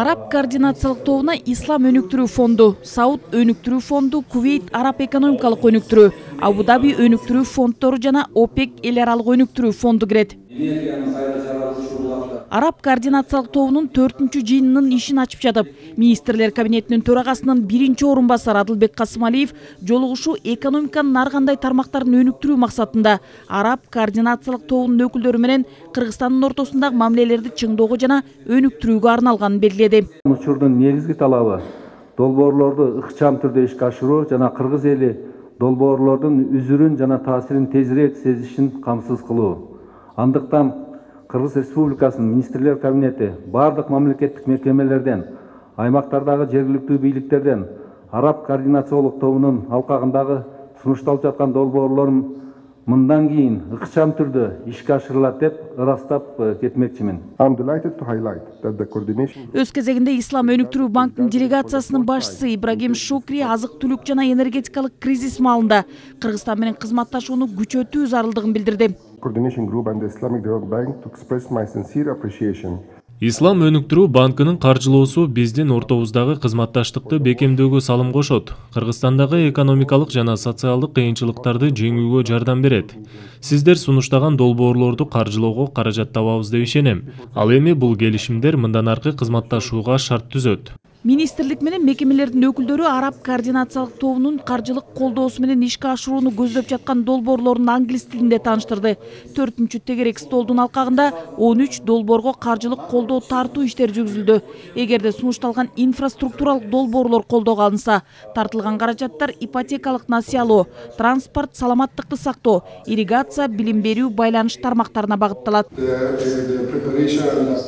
араб координациялык тобуна ислам өнүктүрүү фонду сауд өнүктүрүү фонду кувейт араб экономикалык өнүктүрүү абу даби өнүктүрүү фонддору жана опек эл аралык өнүктүрүү фонду кирет араб координациялык тобунун төртүнчү жыйынынын ишин ачып жатып министрлер кабинетинин төрагасынын биринчи орун басары адылбек касымалиев жолугушуу экономиканын ар кандай тармактарын өнүктүрүү максатында араб координациялык тобунун өкүлдөрү менен кыргызстандын ортосундагы мамилелерди чыңдоого жана өнүктүрүүгө арналганын белгиледи учурдун негизги талабы долбоорлорду ыкчам түрдө ишке ашыруу жана кыргыз эли долбоорлордун үзүрүн жана таасирин тезирээк сезишин камсыз кылуу андыктан кыргыз республикасынын министрлер кабинети баардык мамлекеттик мекемелерден аймактардагы жергиликтүү бийликтерден араб координациялык тобунун алкагындагы сунушталып жаткан долбоорлорун мындан кийин ыкчам түрдө ишке ашырылат деп ырастап кетмекчимин өз кезегинде ислам өнүктүрүү банкынын делегациясынын башчысы ибрагим шукри азык түлүк жана энергетикалык кризис маалында кыргызстан менен кызматташууну күчөтүү зарылдыгын билдирди Coordination Group and the Islamic Development Bank to express my sincere appreciation. Ислам өнүктүрүү банкынын каржылоосу биздин ортобуздагы кызматташтыкты бекемдөөгө салым кошот. Кыргызстандагы экономикалык жана социалдык кыйынчылыктарды жеңүүгө жардам берет. Сиздер сунуштаган долбоорлорду каржылоого каражат табабыз деп ишенем. Ал эми бул келишимдер мындан аркы кызматташууга шарт түзөт министрлик менен мекемелердин өкүлдөрү араб координациялык тобунун каржылык колдоосу менен ишке ашырууну көздөп жаткан долбоорлорун англис тилинде тааныштырды төртүнчү тегерек столдун алкагында он үч долбоорго каржылык колдоо тартуу иштери жүргүзүлдү эгерде сунушталган инфраструктуралык долбоорлор колдоого алынса тартылган каражаттар ипотекалык насыялоо транспорт саламаттыкты сактоо ирригация билим берүү байланыш тармактарына багытталат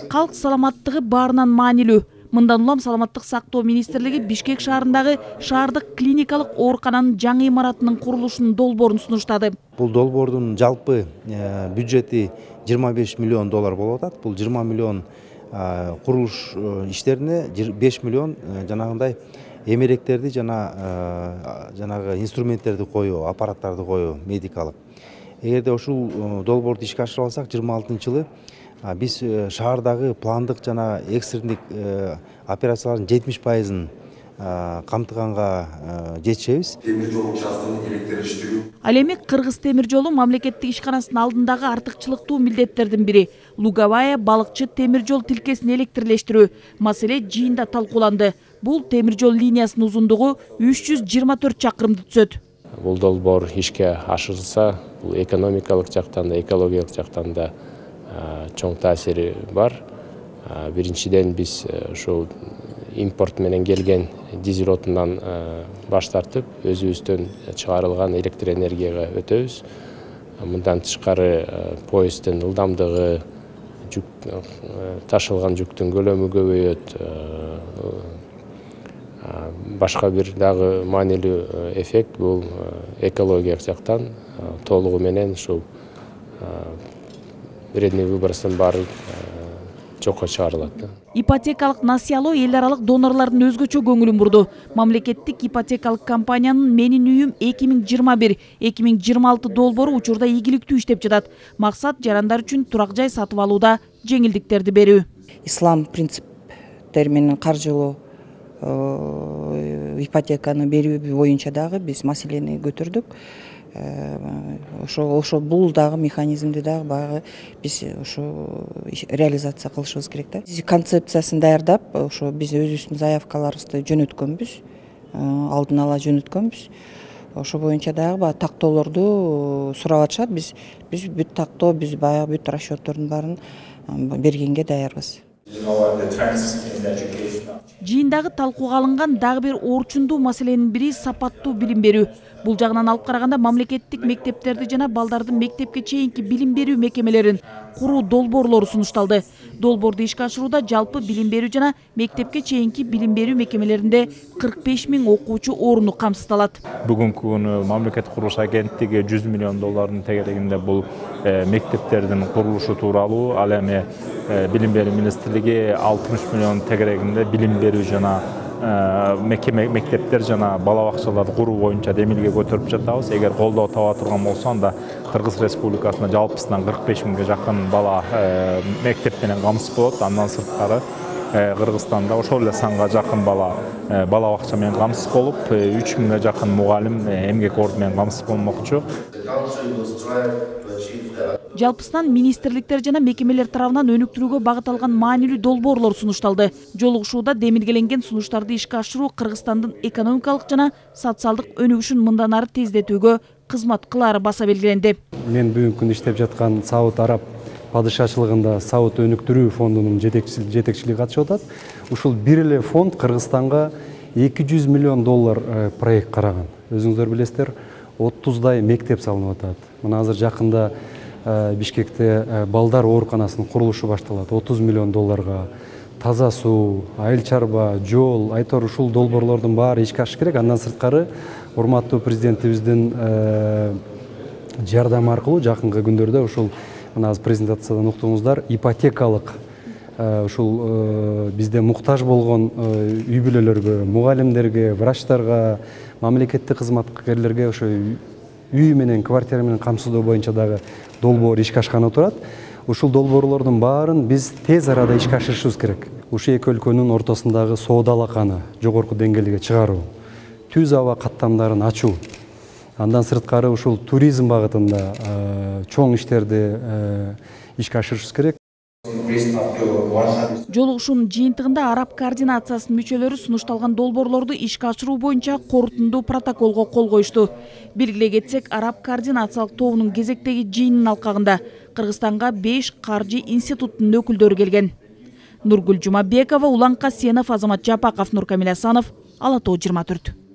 калк саламаттыгы баарынан маанилүү мындан улам саламаттык сактоо министрлиги бишкек шаарындагы шаардык клиникалык оорукананын жаңы имаратынын курулушунун долбоорун сунуштады бул долбоордун жалпы бюджети жыйырма беш миллион доллар болуп атат бул жыйырма миллион курулуш иштерине беш миллион жанагындай эмеректерди жана жанагы инструменттерди коюу аппараттарды коюу медикалык эгерде ушул долбоорду ишке ашырып алсак жыйырма алтынчы жылы биз шаардагы пландык жана экстрендик операциялардын жетимиш пайызын камтыганга жетишебиз. Темир жол участогын электрлештирүү ал эми кыргыз темир жолу мамлекеттик ишканасынын алдындагы артыкчылыктуу милдеттердин бири. Луговая балыкчы темир жол тилкесин электрлештирүү маселе жыйында талкууланды. Бул темир жол линиясынын узундугу үч жүз жыйырма төрт чакырымды түзөт. Бул долбоор ишке ашырылса бул экономикалык жактан да экологиялык жактан да чоң таасири бар. Биринчиден биз ушул импорт менен келген дизель отундан баш тартып өзүбүздөн чыгарылган электр энергияга өтөбүз. Мындан тышкары поезддин ылдамдыгы жүк ташылган жүктүн көлөмү көбөйөт. Башка бир дагы маанилүү эффект бул экологиялык жактан толугу менен ушул вредный выбростун баары жокко чыгарылат ипотекалык насыялоо эл аралык донорлордун өзгөчө көңүлүн бурду. Мамлекеттик ипотекалык компаниянын менин үйүм эки миң жыйырма бир эки миң жыйырма алты долбоору учурда ийгиликтүү иштеп жатат. Максат жарандар үчүн турак жай сатып алууда жеңилдиктерди берүү. Ислам принциптери менен каржылоо ипотеканы берүү боюнча дагы биз маселени көтөрдүк. Ошо ошо бул дагы механизмди дагы баягы биз ушу реализация кылышыбыз керек да. Концепциясын даярдап ошо биз өзүбүздүн заявкаларыбызды жөнөткөнбүз. Алдын ала жөнөткөнбүз. Ошо боюнча дагы баягы тактоолорду сурап атышат. Биз биз бүт тактоо биз баягы бүт расчеттордун баарын бергенге даярбыз. Жыйындагы талкууга алынган дагы бир орчундуу маселенин бири сапаттуу билим берүү бул жагынан алып караганда мамлекеттик мектептерди жана балдардын мектепке чейинки билим берүү мекемелерин куруу долбоорлору сунушталды. Долбоорду ишке ашырууда жалпы билим берүү жана мектепке чейинки билим берүү мекемелеринде кырк беш миң окуучу оруну камсыздалат бүгүнкү күнү мамлекеттик курулуш агенттиги жүз миллион доллардын тегерегинде бул мектептердин курулушу тууралуу ал эми билим берүү министрлиги алтымыш миллион тегерегинде билим берүү жана мектептер жана бала бакчаларды куруу боюнча демилге көтөрүп жатабыз. Эгер колдоо таба турган болсо анда кыргыз республикасында жалпысынан кырк беш миңге жакын бала мектеп менен камсыз болот. Андан сырткары кыргызстанда ошол эле санга жакын бала бала бакча менен камсыз болуп үч миңге жакын мугалим эмгек орду менен камсыз болмокчу жалпысынан министрликтер жана мекемелер тарабынан өнүктүрүүгө багытталган маанилүү долбоорлор сунушталды. Жолугушууда демилгеленген сунуштарды ишке ашыруу кыргызстандын экономикалык жана социалдык өнүгүшүн мындан ары тездетүүгө кызмат кылаары баса белгиленди. Мен бүгүнкү күндө иштеп жаткан сауд араб падышачылыгында сауд өнүктүрүү фондунун жетекчилиги катышып атат. Ушул бир эле фонд кыргызстанга эки жүз миллион доллар проект караган. Өзүңүздөр билесиздер отуздай мектеп салынып атат. Мына азыр жакында бишкекте балдар ооруканасынын курулушу башталат. Отуз миллион долларга таза суу айыл чарба жол айтор ушул долбоорлордун баары ишке ашыш керек. Андан сырткары урматтуу президентибиздин жардамы аркылуу жакынкы күндөрдө ушул мына азыр презентациядан уктуңуздар. Ипотекалык ушул бизде муктаж болгон үй бүлөлөргө мугалимдерге врачтарга мамлекеттик кызматкерлерге ошо үй менен квартира менен камсыздоо боюнча дагы долбоор ишке ашканы турат. Ушул долбоорлордун баарын биз тез арада ишке ашырышыбыз керек. Ушул эки өлкөнүн ортосундагы соода алаканы жогорку деңгээлге чыгаруу түз аба каттамдарын ачуу андан сырткары ушул туризм багытында чоң иштерди ишке ашырышыбыз керек. Жолугушуунун жыйынтыгында араб координациясынын мүчөлөрү сунушталган долбоорлорду ишке ашыруу боюнча корутундуу протоколго кол коюшту. Белгилей кетсек араб координациялык тобунун кезектеги жыйынынын алкагында кыргызстанга беш каржы институтунун өкүлдөрү келген. Нургүл жумабекова улан касенов азамат жапаков нуркамил асанов ала тоо жыйырма төрт